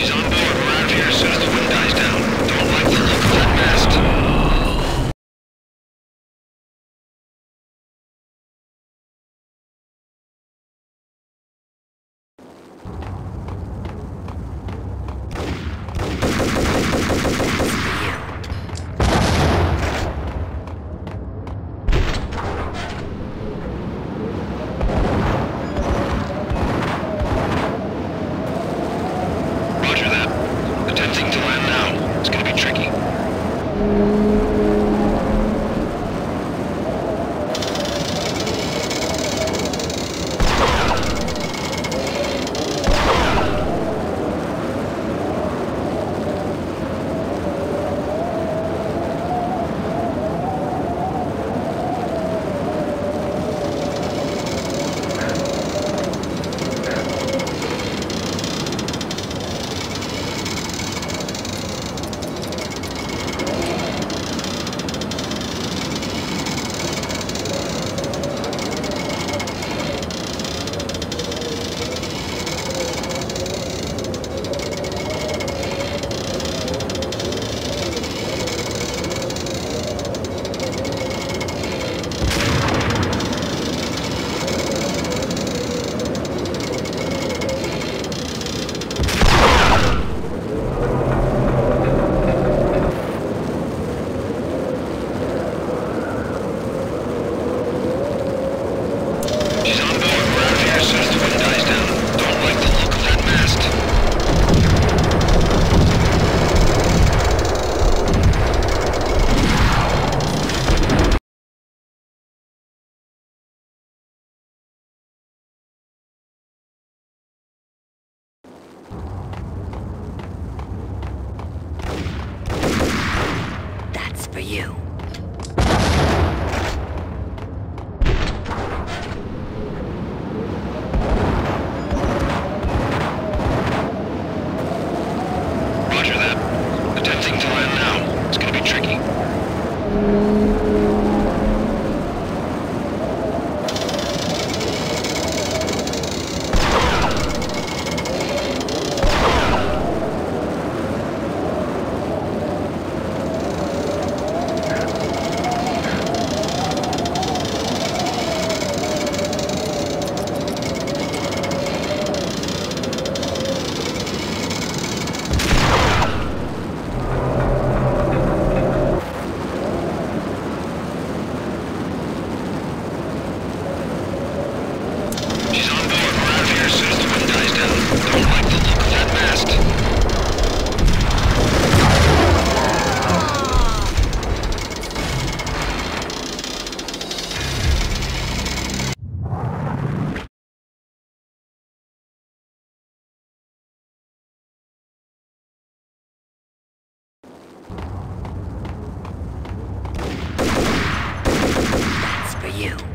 He's on board. you.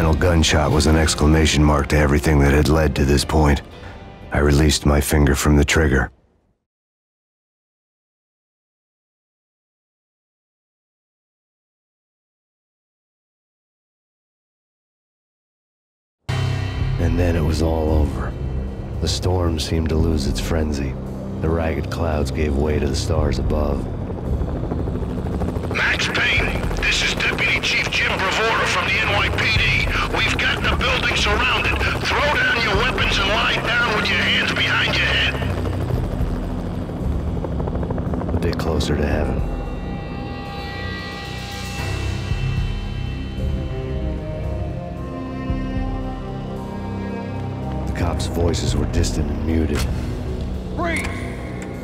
Final gunshot was an exclamation mark to everything that had led to this point. I released my finger from the trigger. And then it was all over. The storm seemed to lose its frenzy. The ragged clouds gave way to the stars above. Max Payne, from the NYPD. We've got the building surrounded. Throw down your weapons and lie down with your hands behind your head. A bit closer to heaven. The cops' voices were distant and muted. Freeze!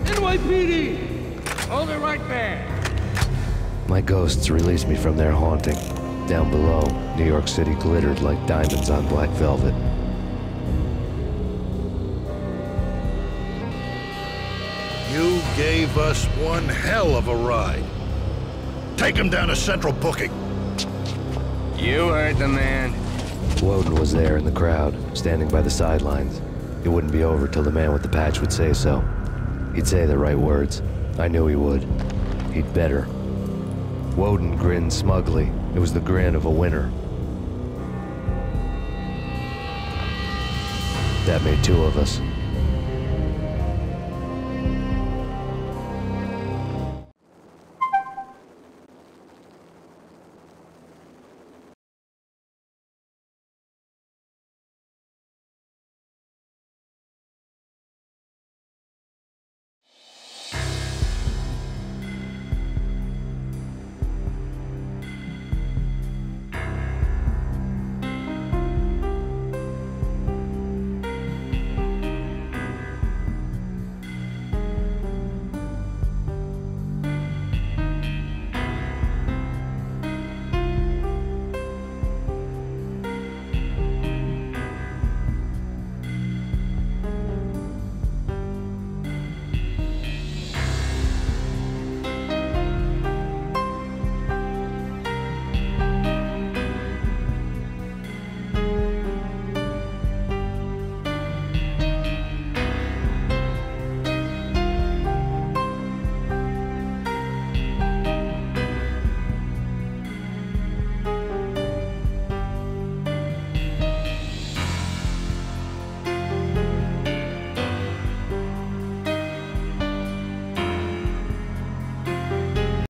NYPD! Hold it right there! My ghosts released me from their haunting. Down below, New York City glittered like diamonds on black velvet. You gave us one hell of a ride. Take him down to Central Booking. You heard the man. Woden was there in the crowd, standing by the sidelines. It wouldn't be over till the man with the patch would say so. He'd say the right words. I knew he would. He'd better. Woden grinned smugly. It was the grin of a winner. That made two of us.